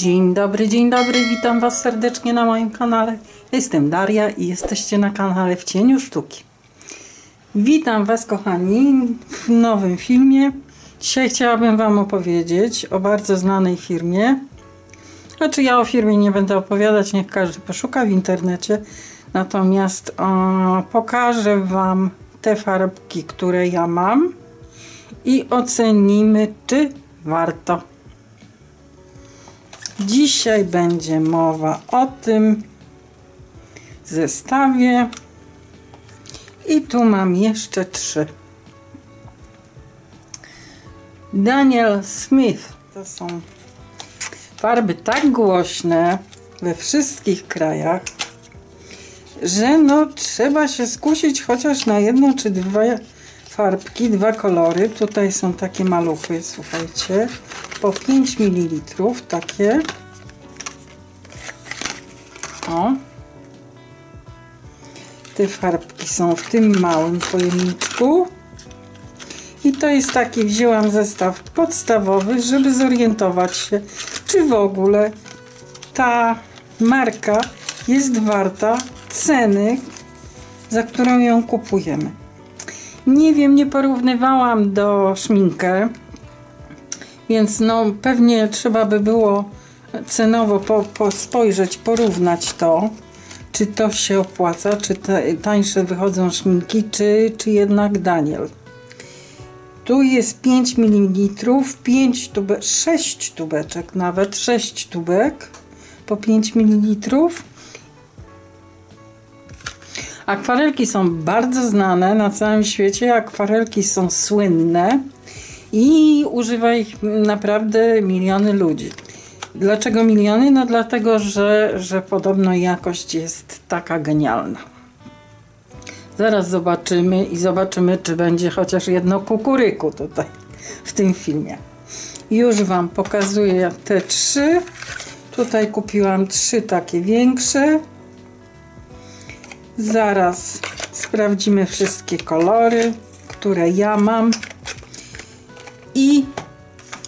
Dzień dobry, dzień dobry, witam Was serdecznie na moim kanale. Jestem Daria i jesteście na kanale W Cieniu Sztuki. Witam Was kochani w nowym filmie. Dzisiaj chciałabym Wam opowiedzieć o bardzo znanej firmie. Znaczy ja o firmie nie będę opowiadać, niech każdy poszuka w internecie. Natomiast o, pokażę Wam te farbki, które ja mam i ocenimy, czy warto. Dzisiaj będzie mowa o tym zestawie i tu mam jeszcze trzy. Daniel Smith to są farby tak głośne we wszystkich krajach, że no trzeba się skusić chociaż na jedną czy dwie farbki, dwa kolory. Tutaj są takie maluchy, słuchajcie, po 5 ml, takie. O. Te farbki są w tym małym pojemniczku. I to jest taki, wzięłam zestaw podstawowy, żeby zorientować się, czy w ogóle ta marka jest warta ceny, za którą ją kupujemy. Nie wiem, nie porównywałam do szminkę, więc no pewnie trzeba by było cenowo po, po spojrzeć, porównać to, czy to się opłaca, czy te, tańsze wychodzą szminki, czy, czy jednak Daniel. Tu jest 5 ml, 5 tube, 6 tubeczek, nawet 6 tubek po 5 ml. Akwarelki są bardzo znane na całym świecie. Akwarelki są słynne i używa ich naprawdę miliony ludzi. Dlaczego miliony? No dlatego, że, że podobno jakość jest taka genialna. Zaraz zobaczymy i zobaczymy, czy będzie chociaż jedno kukuryku tutaj w tym filmie. Już Wam pokazuję te trzy. Tutaj kupiłam trzy takie większe. Zaraz sprawdzimy wszystkie kolory, które ja mam i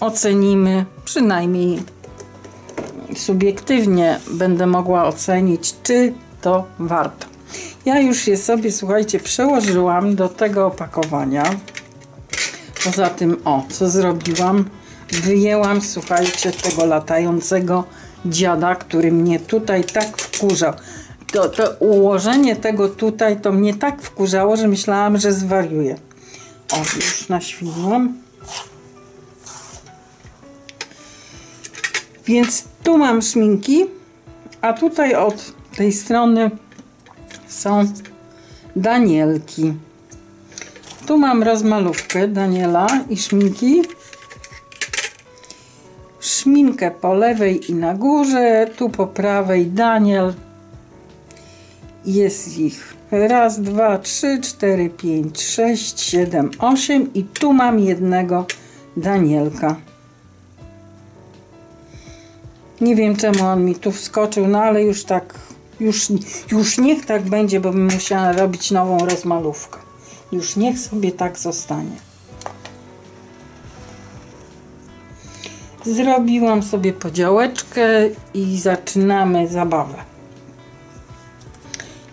ocenimy przynajmniej subiektywnie będę mogła ocenić, czy to warto. Ja już je sobie, słuchajcie, przełożyłam do tego opakowania. Poza tym, o, co zrobiłam? Wyjęłam, słuchajcie, tego latającego dziada, który mnie tutaj tak wkurzał. To, to ułożenie tego tutaj to mnie tak wkurzało, że myślałam, że zwariuję. O, już naświłam. Więc tu mam szminki, a tutaj od tej strony są Danielki. Tu mam rozmalówkę Daniela i szminki. Szminkę po lewej i na górze, tu po prawej Daniel. Jest ich raz, dwa, trzy, cztery, pięć, sześć, siedem, osiem i tu mam jednego Danielka. Nie wiem czemu on mi tu wskoczył, no ale już tak, już, już niech tak będzie, bo bym musiała robić nową rozmalówkę. Już niech sobie tak zostanie. Zrobiłam sobie podziałeczkę i zaczynamy zabawę.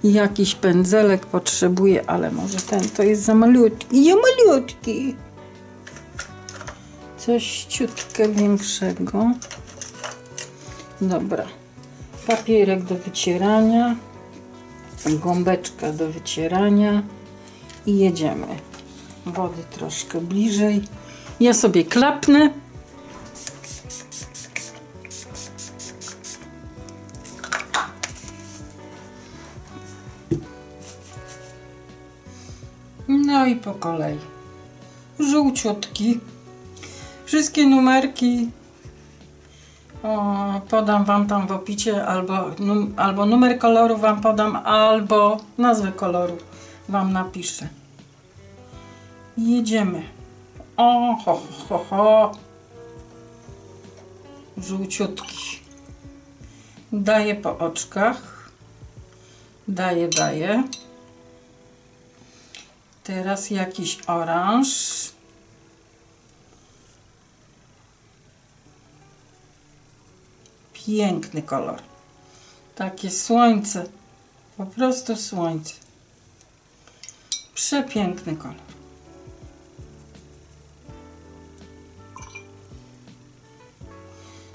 Jakiś pędzelek potrzebuję, ale może ten to jest za malutki. Ja malutki. Coś ciutkę większego. Dobra. Papierek do wycierania. Gąbeczka do wycierania. I jedziemy. Wody troszkę bliżej. Ja sobie klapnę. No i po kolei. Żółciutki. Wszystkie numerki podam Wam tam w opisie, albo, num, albo numer koloru Wam podam, albo nazwę koloru Wam napiszę. Jedziemy. O, ho, ho, ho. Żółciutki. Daję po oczkach. Daję, daję. Teraz jakiś oranż. Piękny kolor. Takie słońce. Po prostu słońce. Przepiękny kolor.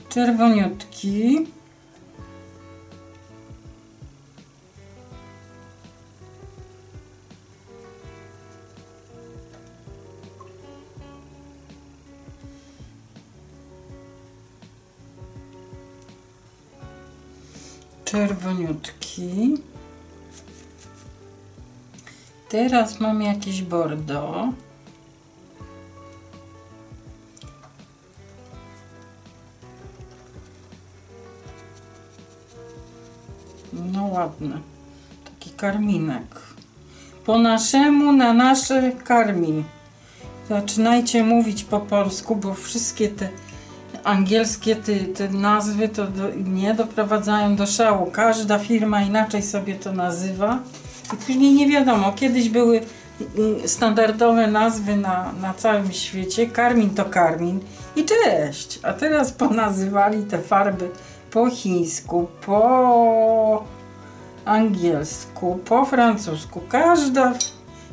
Czerwoniutki. Czerwoniutki. Teraz mam jakiś bordo. No ładne. Taki karminek. Po naszemu, na nasze karmin. Zaczynajcie mówić po polsku, bo wszystkie te angielskie te, te nazwy to do, nie doprowadzają do szału. Każda firma inaczej sobie to nazywa. I później nie wiadomo, kiedyś były standardowe nazwy na, na całym świecie. Karmin to karmin i cześć. A teraz ponazywali te farby po chińsku, po angielsku, po francusku. Każda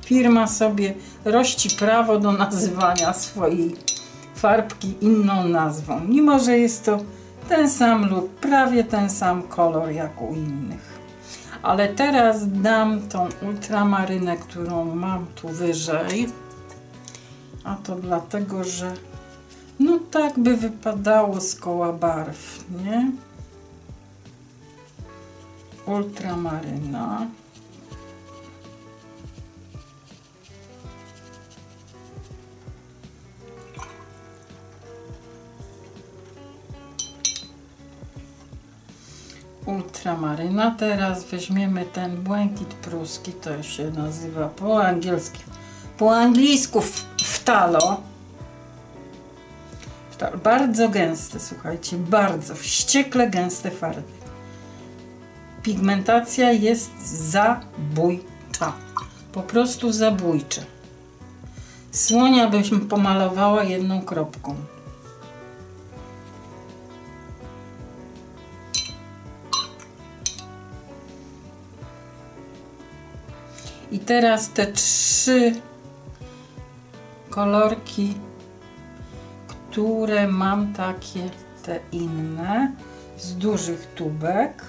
firma sobie rości prawo do nazywania swojej farbki inną nazwą, mimo że jest to ten sam lub prawie ten sam kolor jak u innych. Ale teraz dam tą ultramarynę, którą mam tu wyżej. A to dlatego, że no tak by wypadało z koła barw, nie? Ultramaryna. Ultramaryna. Teraz weźmiemy ten błękit pruski, to się nazywa po angielsku, po anglisku wtalo. wtalo. Bardzo gęste, słuchajcie, bardzo, wściekle gęste farby. Pigmentacja jest zabójcza, po prostu zabójcza. Słonia byśmy pomalowała jedną kropką. I teraz te trzy kolorki, które mam takie, te inne, z dużych tubek.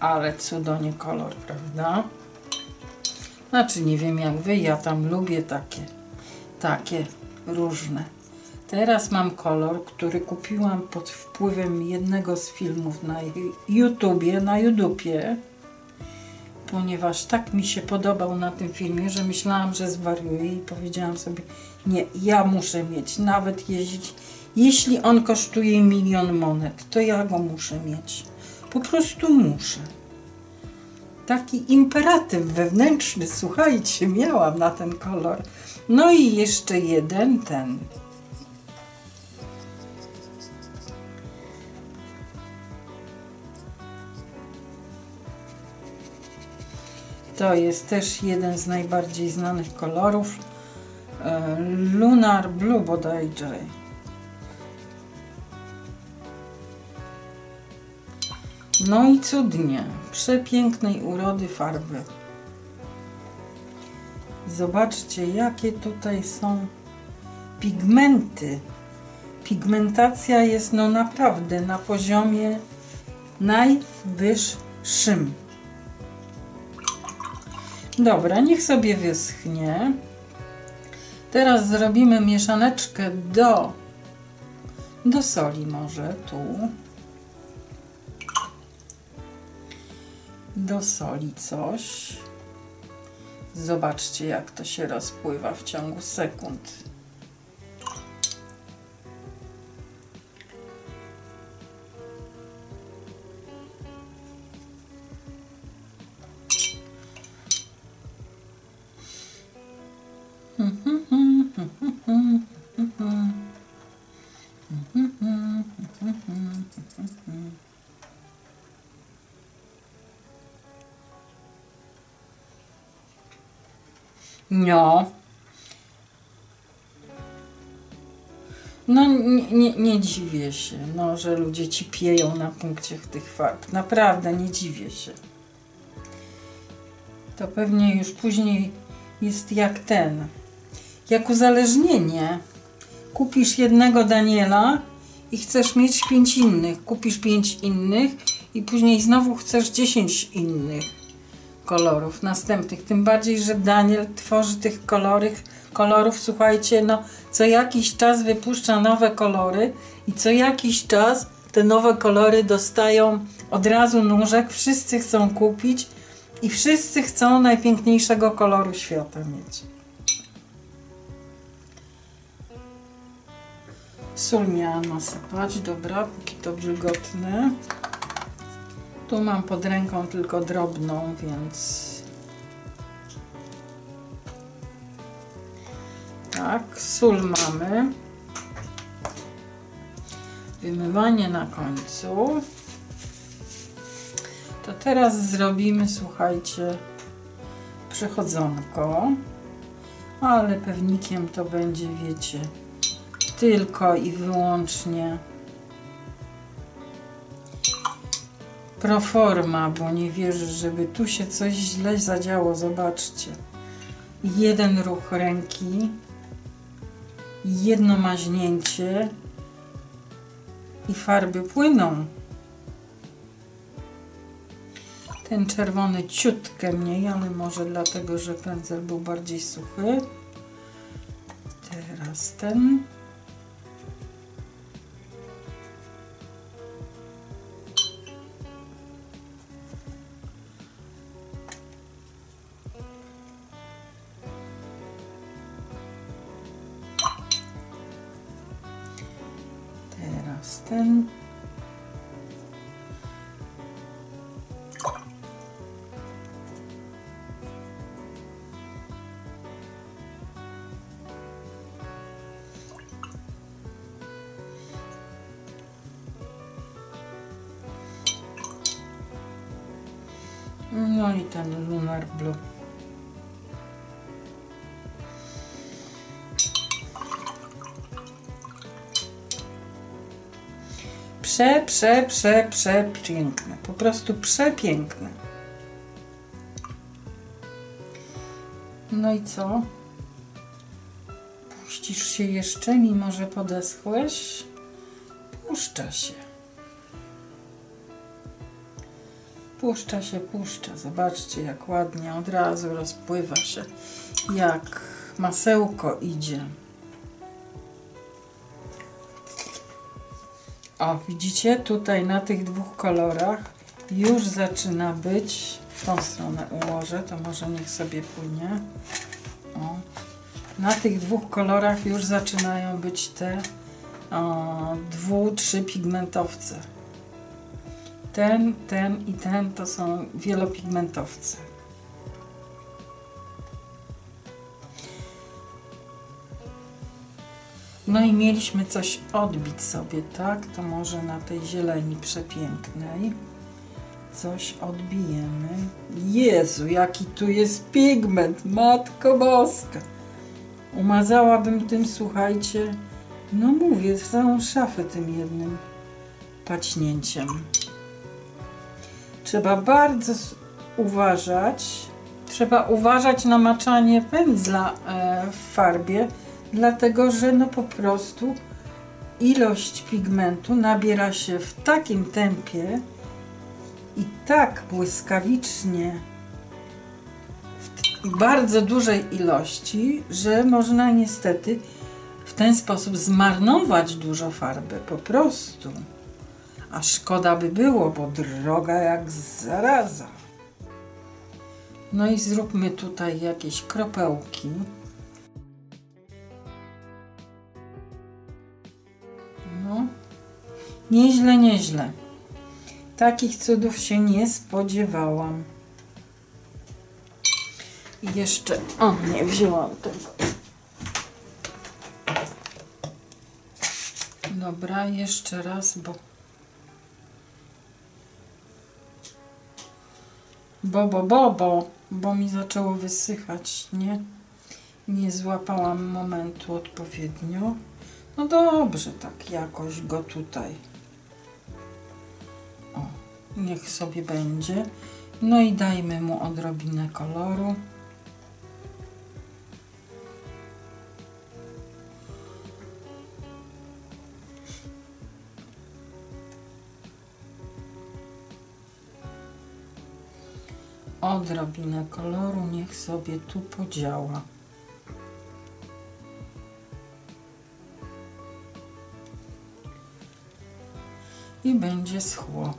Ale cudownie kolor, prawda? Znaczy nie wiem jak wy, ja tam lubię takie takie różne. Teraz mam kolor, który kupiłam pod wpływem jednego z filmów na YouTubie, na YouTubie, ponieważ tak mi się podobał na tym filmie, że myślałam, że zwariuję i powiedziałam sobie, nie, ja muszę mieć, nawet jeździć, jeśli on kosztuje milion monet, to ja go muszę mieć. Po prostu muszę. Taki imperatyw wewnętrzny, słuchajcie, miałam na ten kolor. No i jeszcze jeden ten. To jest też jeden z najbardziej znanych kolorów. E, Lunar Blue bodajże. No i cudnie. Przepięknej urody farby. Zobaczcie, jakie tutaj są pigmenty. Pigmentacja jest no naprawdę na poziomie najwyższym. Dobra, niech sobie wyschnie. Teraz zrobimy mieszaneczkę do, do soli może tu. Do soli coś. Zobaczcie, jak to się rozpływa w ciągu sekund. No. No nie, nie, nie dziwię się, no, że ludzie ci pieją na punkcie tych farb. Naprawdę nie dziwię się. To pewnie już później jest jak ten, jak uzależnienie. Kupisz jednego Daniela i chcesz mieć pięć innych. Kupisz pięć innych i później znowu chcesz dziesięć innych kolorów następnych. Tym bardziej, że Daniel tworzy tych kolorów, kolorów, słuchajcie, no co jakiś czas wypuszcza nowe kolory i co jakiś czas te nowe kolory dostają od razu nóżek. Wszyscy chcą kupić i wszyscy chcą najpiękniejszego koloru świata mieć. Sól miałam nasypać, dobra, póki to wilgotne. Tu mam pod ręką tylko drobną, więc tak, sól mamy. Wymywanie na końcu. To teraz zrobimy, słuchajcie, przechodzonko, ale pewnikiem to będzie, wiecie, tylko i wyłącznie proforma, bo nie wierzę, żeby tu się coś źle zadziało. Zobaczcie. Jeden ruch ręki, jedno maźnięcie i farby płyną. Ten czerwony ciutkę mniej, ale może dlatego, że pędzel był bardziej suchy. Teraz ten. Teraz ten. No i ten Lunar Blue. Prze, prze, prze, przepiękne. Po prostu przepiękne. No i co? Puścisz się jeszcze, mimo że podeschłeś? Puszcza się. Puszcza się, puszcza. Zobaczcie, jak ładnie od razu rozpływa się. Jak masełko idzie. O, widzicie? Tutaj na tych dwóch kolorach już zaczyna być. W tą stronę ułożę, to może niech sobie płynie. O. Na tych dwóch kolorach już zaczynają być te o, dwu, trzy pigmentowce. Ten, ten i ten to są wielopigmentowce. No i mieliśmy coś odbić sobie, tak? To może na tej zieleni przepięknej coś odbijemy. Jezu, jaki tu jest pigment, Matko Boska. Umazałabym tym, słuchajcie, no mówię, całą szafę tym jednym paćnięciem. Trzeba bardzo uważać, trzeba uważać na maczanie pędzla e, w farbie, dlatego że no po prostu ilość pigmentu nabiera się w takim tempie i tak błyskawicznie w bardzo dużej ilości, że można niestety w ten sposób zmarnować dużo farby, po prostu. A szkoda by było, bo droga jak zaraza. No i zróbmy tutaj jakieś kropełki. Nieźle, nieźle. Takich cudów się nie spodziewałam. I jeszcze, o nie wzięłam tego. Dobra, jeszcze raz, bo bo, bo, bo, bo, bo mi zaczęło wysychać, nie? Nie złapałam momentu odpowiednio. No dobrze, tak jakoś go tutaj. Niech sobie będzie. No i dajmy mu odrobinę koloru. Odrobinę koloru niech sobie tu podziała. I będzie schło.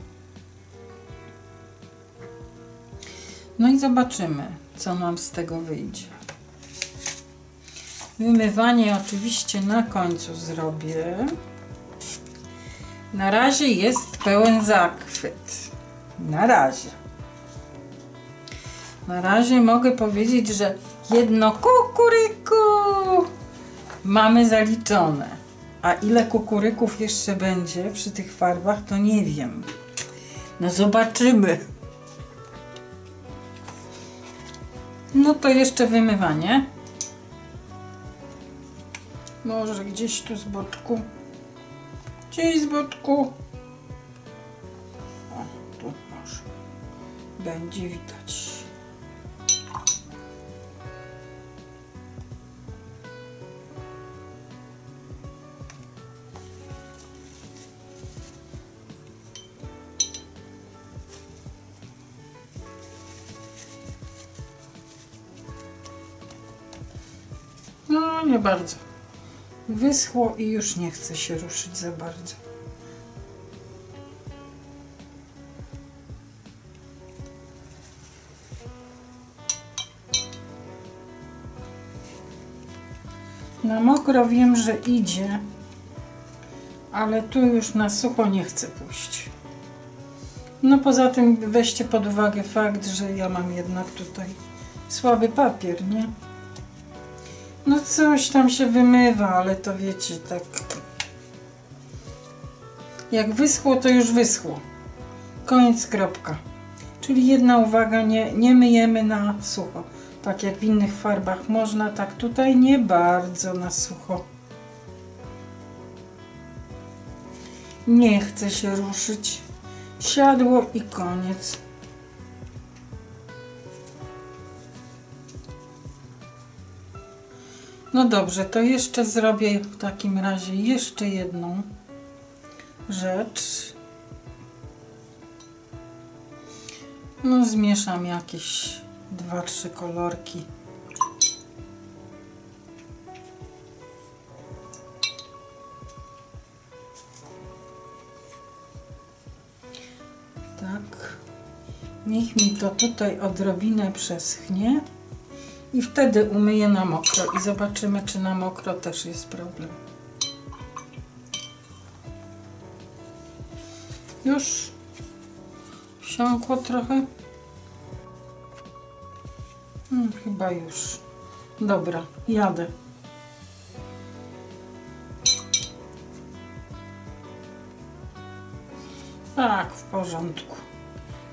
No i zobaczymy, co nam z tego wyjdzie. Wymywanie oczywiście na końcu zrobię. Na razie jest pełen zachwyt. Na razie. Na razie mogę powiedzieć, że jedno kukuryku mamy zaliczone. A ile kukuryków jeszcze będzie przy tych farbach, to nie wiem. No zobaczymy. No to jeszcze wymywanie. Może gdzieś tu z boczku. Gdzieś z boczku. O, tu może. Będzie widać. Nie bardzo. Wyschło i już nie chce się ruszyć za bardzo. Na mokro wiem, że idzie, ale tu już na sucho nie chcę pójść. No poza tym weźcie pod uwagę fakt, że ja mam jednak tutaj słaby papier, nie? No coś tam się wymywa, ale to wiecie, tak. Jak wyschło, to już wyschło. Koniec, kropka. Czyli jedna uwaga, nie, nie myjemy na sucho. Tak jak w innych farbach można, tak tutaj nie bardzo na sucho. Nie chce się ruszyć. Siadło i koniec. No dobrze, to jeszcze zrobię w takim razie jeszcze jedną rzecz. No zmieszam jakieś dwa, trzy kolorki. Tak. Niech mi to tutaj odrobinę przeschnie. I wtedy umyję na mokro i zobaczymy, czy na mokro też jest problem. Już wsiąkło trochę. Hmm, chyba już. Dobra, jadę. Tak, w porządku.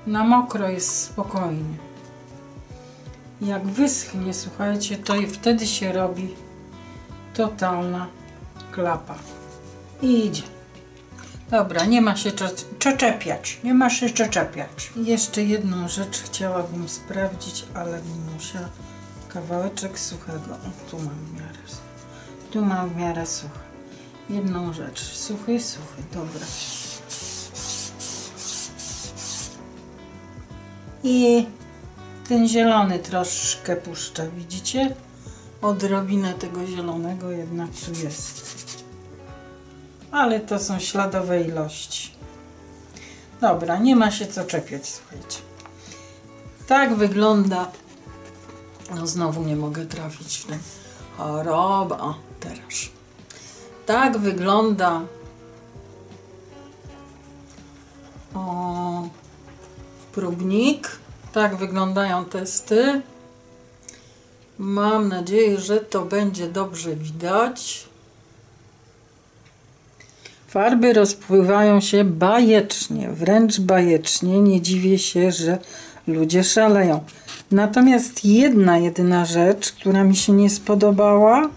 Na mokro jest spokojnie. Jak wyschnie, słuchajcie, to i wtedy się robi totalna klapa. I idzie. Dobra, nie ma się cze- czaczepiać. Nie ma się czaczepiać. Jeszcze jedną rzecz chciałabym sprawdzić, ale musiała kawałeczek suchego. O, tu mam w miarę. Tu mam w miarę suchy. Jedną rzecz. Suchy, suchy. Dobra. I ten zielony troszkę puszcza, widzicie? Odrobinę tego zielonego jednak tu jest. Ale to są śladowe ilości. Dobra, nie ma się co czepiać, słuchajcie. Tak wygląda. No znowu nie mogę trafić w ten. Choroba. O, teraz. Tak wygląda. O, próbnik. Tak wyglądają testy. Mam nadzieję, że to będzie dobrze widać. Farby rozpływają się bajecznie, wręcz bajecznie. Nie dziwię się, że ludzie szaleją. Natomiast jedna, jedyna rzecz, która mi się nie spodobała,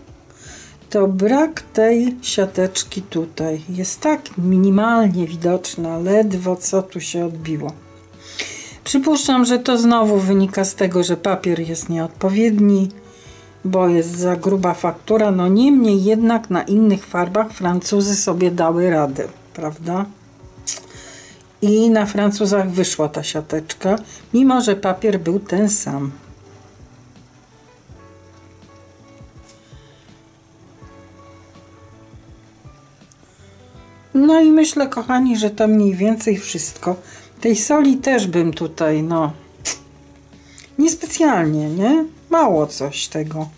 to brak tej siateczki tutaj. Jest tak minimalnie widoczna, ledwo co tu się odbiło. Przypuszczam, że to znowu wynika z tego, że papier jest nieodpowiedni, bo jest za gruba faktura. No niemniej jednak na innych farbach Francuzy sobie dały radę, prawda? I na Francuzach wyszła ta siateczka, mimo że papier był ten sam. No i myślę, kochani, że to mniej więcej wszystko. Tej soli też bym tutaj, no, niespecjalnie, nie? Mało coś tego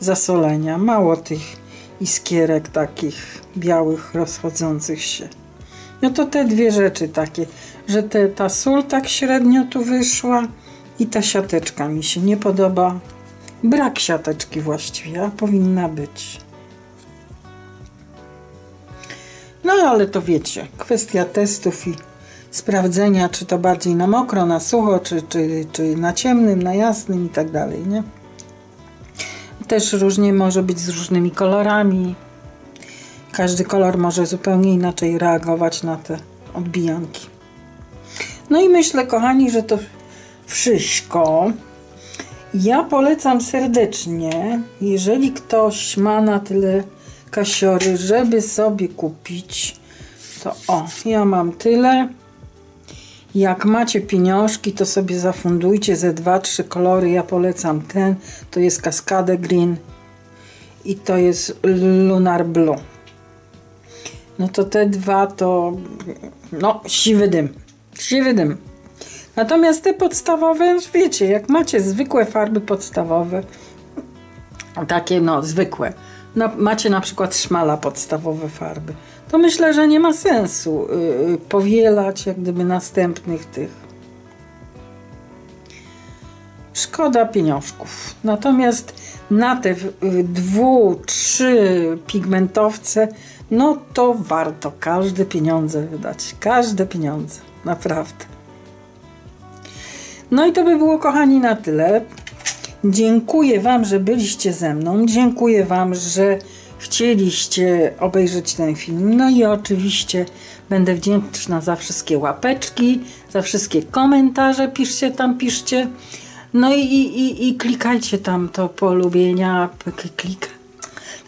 zasolenia, mało tych iskierek takich białych, rozchodzących się. No to te dwie rzeczy takie, że te, ta sól tak średnio tu wyszła i ta siateczka mi się nie podoba. Brak siateczki właściwie, a powinna być. No ale to wiecie, kwestia testów i sprawdzenia, czy to bardziej na mokro, na sucho, czy, czy, czy na ciemnym, na jasnym i tak dalej, nie? Też różnie może być z różnymi kolorami. Każdy kolor może zupełnie inaczej reagować na te odbijanki. No i myślę, kochani, że to wszystko. Ja polecam serdecznie, jeżeli ktoś ma na tyle kasiory, żeby sobie kupić, to o, ja mam tyle. Jak macie pieniążki, to sobie zafundujcie ze dwa, trzy kolory. Ja polecam ten, to jest Cascade Green i to jest Lunar Blue. No to te dwa to, no, siwy dym. Siwy dym. Natomiast te podstawowe, wiecie, jak macie zwykłe farby podstawowe, takie no zwykłe, no, macie na przykład szmala podstawowe farby, to myślę, że nie ma sensu yy, powielać jak gdyby następnych tych. Szkoda pieniążków. Natomiast na te dwu, trzy pigmentowce, no to warto każde pieniądze wydać. Każde pieniądze. Naprawdę. No i to by było, kochani, na tyle. Dziękuję Wam, że byliście ze mną. Dziękuję Wam, że chcieliście obejrzeć ten film. No i oczywiście będę wdzięczna za wszystkie łapeczki, za wszystkie komentarze. Piszcie tam, piszcie. No i, i, i klikajcie tam to polubienia. Klika.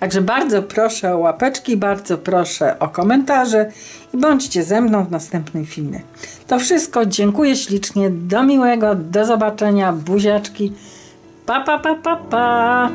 Także bardzo proszę o łapeczki, bardzo proszę o komentarze i bądźcie ze mną w następnym filmie. To wszystko. Dziękuję ślicznie. Do miłego. Do zobaczenia. Buziaczki. Pa, pa, pa, pa, pa.